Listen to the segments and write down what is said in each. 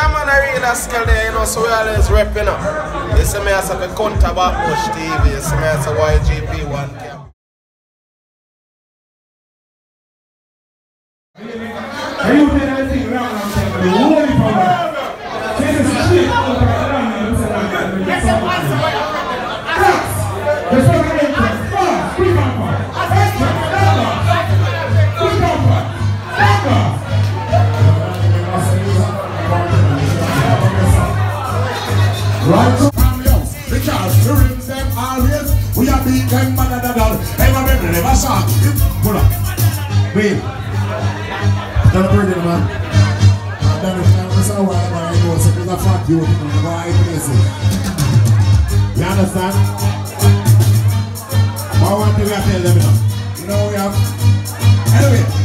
Yeah, man, I really scale there, you know, so we always repping up. This see me as a Kunta Bush TV, This see me as a YGP 1K. Wait. don't done man. I've done a time for a while, but I know it's because I fuck you. I'm right message. You understand? But one thing to tell them, you know, you know we have... Anyway.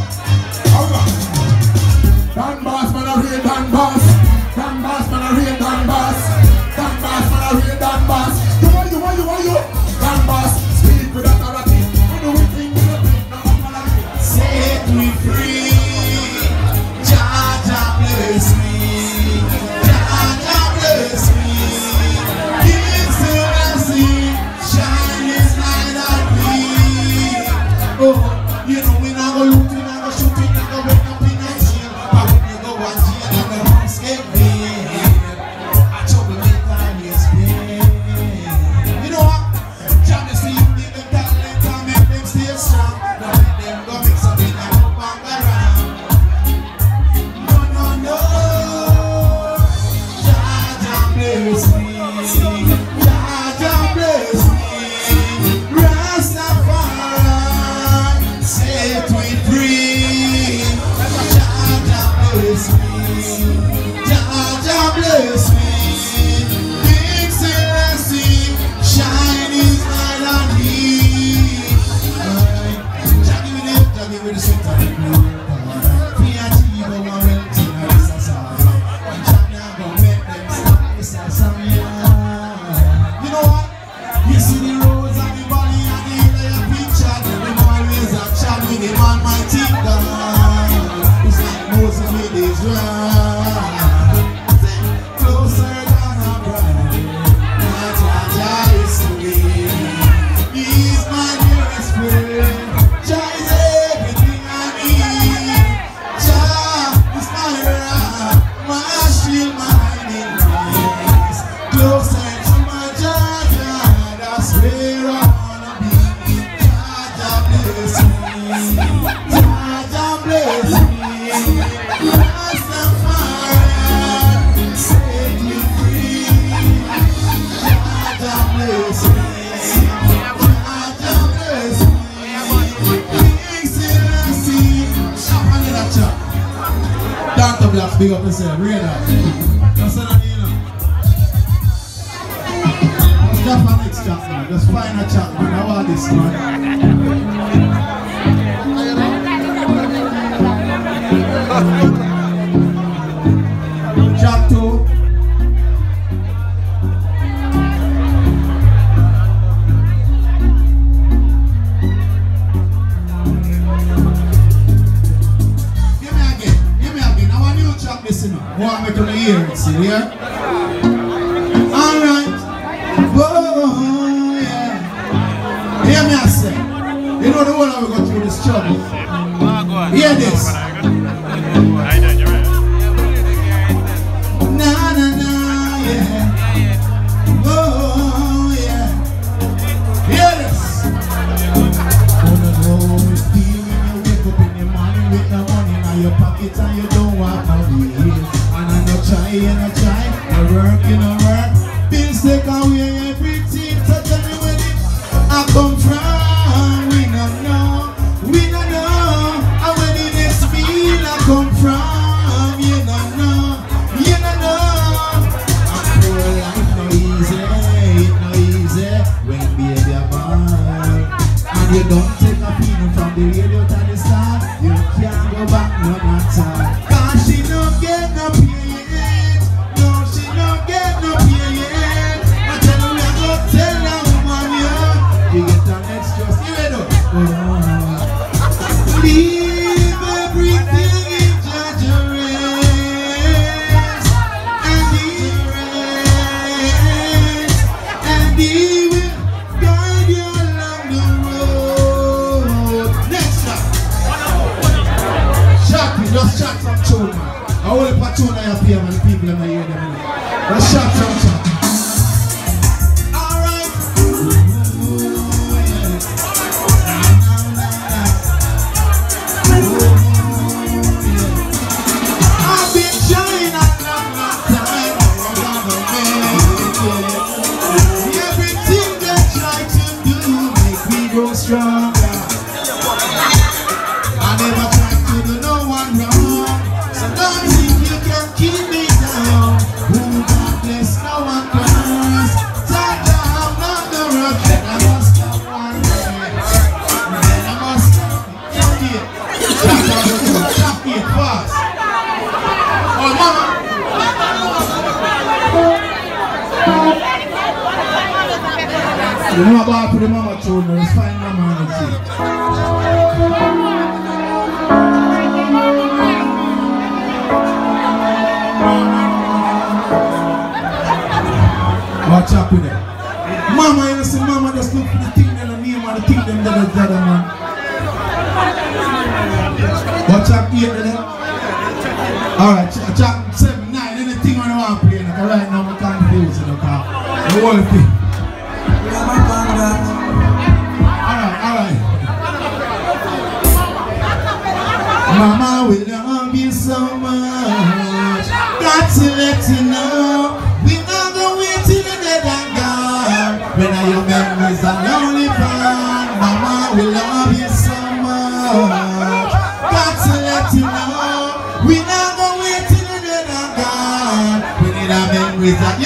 povo yourself, real out. Know. Next chat, man. Just find a chat, man. I want this, man. listen, want me to hear it, see, ya? All right. Oh yeah. Hear me, I say. You know the one I go through this trouble. Hear this. Yeah. Oh, yeah. Hear this. Gonna your pocket and your try and I try, I work and I work. Bills take away You know about the mama mama. Watch out with them. Mama, you see, mama just look for the thing and the name and the thing them that is that, man. Watch out here, then. Alright, ch- chap 7, 9, anything on the one play, like, right now I'm confused, you know, the whole thing. Mama, we love you so much. Got to let you know. We not gonna wait till the dead and gone. When are your memories are lonely fun. Mama, we love you so much. Got to let you know. We not gonna wait till the dead and. We need our memories that,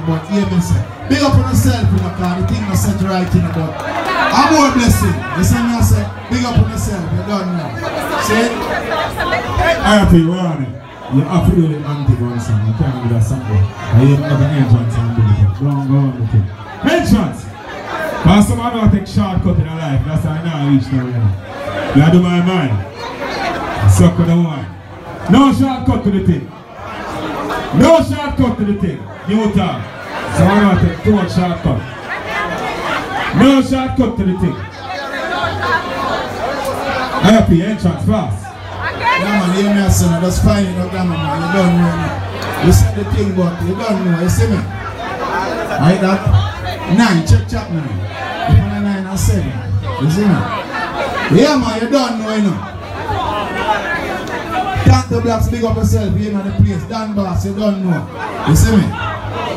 way, but hear me say. Big up on yourself, you know, cause the thing I said right in about. I'm more blessing. You see me, I say, big up on yourself, you don't know. See? Happy Ronnie. You have to do the anti-gun song. I can't do that song. I have never entrance and do it. Go on, go on with it. Entrance! Because some of them take shortcut in their life. That's how I know I reach now. You know. You do my mind. Suck with the one. No shortcut to the thing. No shortcut to the thing. Talk. So I don't take too much shortcut. No shortcut to the thing. Happy entrance fast. Yeah, man, hear me, say, no, just find it, no man. You don't know, no. You said the thing, but you don't know, you see me? Right, that? Nine, check, check, find a nine and seven. You see me? Yeah, man, you don't know, you know. Tanto Blacks, big up yourself, you know the place. Don Boss, you don't know. You see me?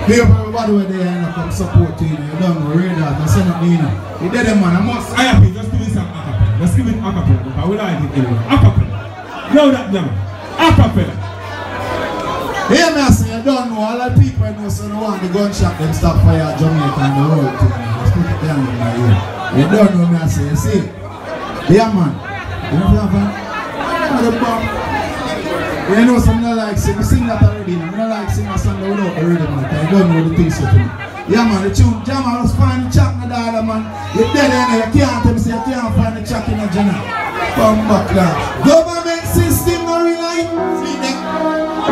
Big up everybody where they you know, come support you, you don't know, read that, you see nothing, you know. You did it, man, I must. I happy, just give me some acapella. Just give it acapella because we like it anyway. Acapella. Know that now. Acapella. Hear me, I say, you don't know, all the people know, so they want the gunshot, them stop fire at Jamaica and the world thing. Just put it down in my ear. You don't know me, I say, you see? Yeah, man. You know what I'm saying? the. You know, some not like sing, we that already. I don't like sing a song without the rhythm, man. I don't know the things you do. Yeah, man, the tune, jam, I was find the track in the other, man. You're dead in there, you can't tell me, say, you can't find the track in the general. Come back, now. Government system, no rely. See that?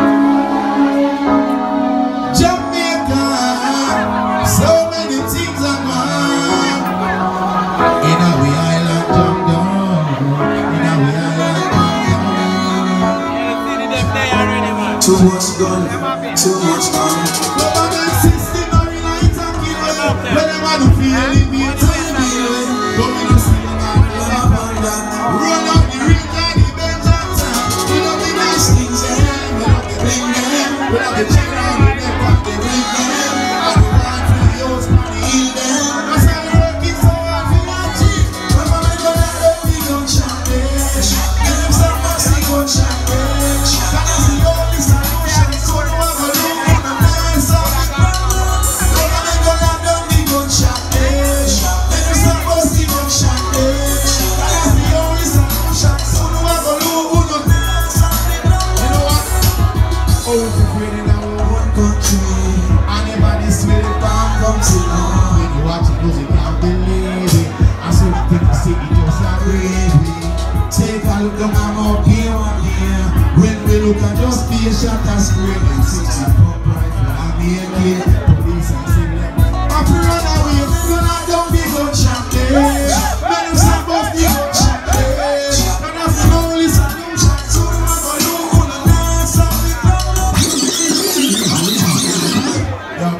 Jump down. Too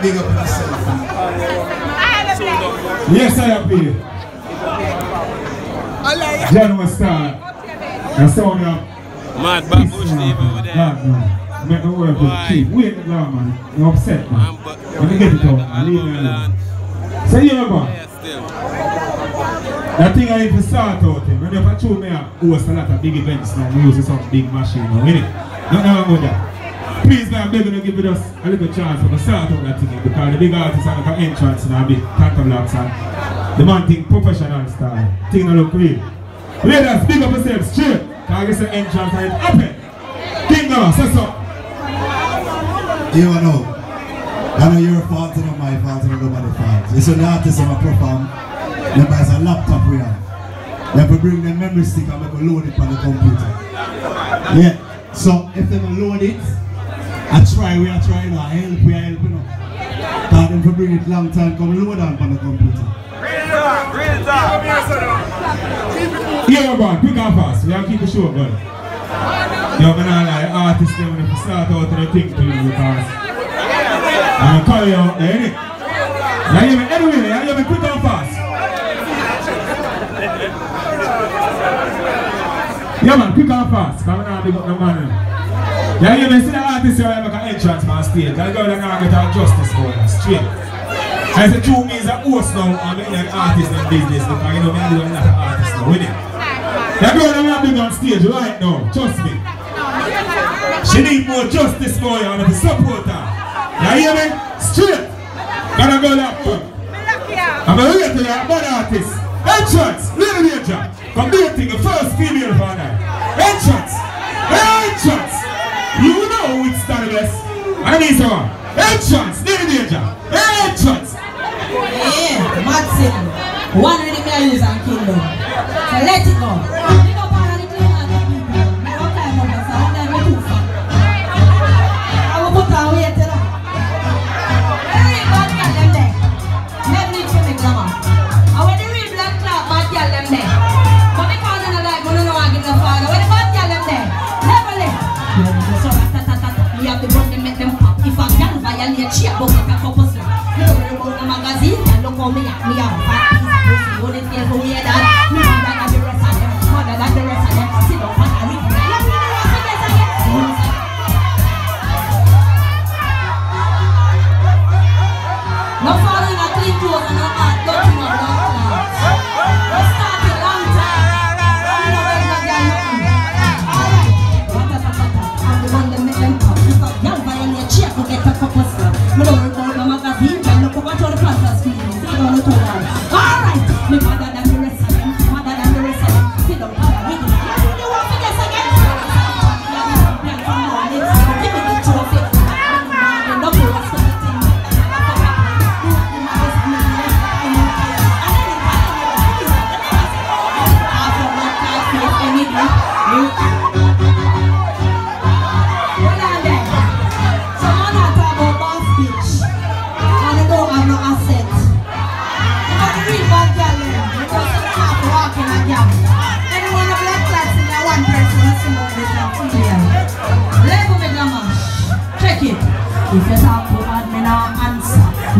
big up yourself. Yes, I am here. John was star. I saw him. Mad Babush TV over there. God, man. Make me work with Why? Chief. Wait the ground, man. You're upset, Man, man. Let me get it out. All Leave over alone. So you remember, Yeah, still. that thing I need to start out in. When you have to me I host a lot of big events now, we use some big machine now, innit? Don't know about that. Please, I'm begging you to give us a little chance for to start out that thing because the big artists are like an entrance a big catalogs the man think professional style. Thing don't look real. Ladies, big up yourself straight. Cause it's an entrance and it happen. Thing now, say so. You know, I know your fault and not my fault and nobody's fault. It's an artist and a perform. Them buys a laptop we have. Have to bring the memory stick and make a load it on the computer. Yeah. So if they load it, I try, we are trying, I help, we are helping. Know. Cause them to bring it long time, come load on on the computer. Yeah, man, quick and fast. We to keep the show going. Yo, man, I like artists they start out and they think to you because I'm call you out there, innit? Yeah, you anyway, yeah, you quick and fast. Yeah, man, quick and fast. Come on, big up the man. Yeah, you mean, see the artist here, I make an entrance man stage. I go down and get our justice for us, straight. I say, true me is a host now, I'm an artist in business because you know, me, I'm a lot of artists now, innit? That girl that want big on stage right now, trust me. She need more justice for you and to support her. You hear me? Straight. Gonna go that front. I'm wait till you're a bad artist. Entrance, little do your thing, the first female for night. Entrance. Entrance. Know it's timeless. I need someone. Entrance, little danger. Entrance. Yeah, Matson. One rhythm I use kill them. So let it go. 我们老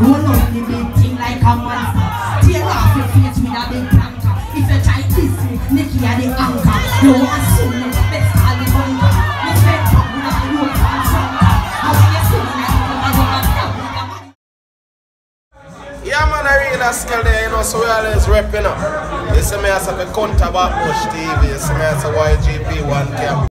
Roll out the big thing like a monster. Tear off your face with a big planker. If you try this me, Nicky a the anchor. You assume me best all the bunker. Me spend top with a see me, I. Yeah, man, I real a you know, so we always repping up. You see me as a Kunta Bush TV, you see me as a YGP 1 camp.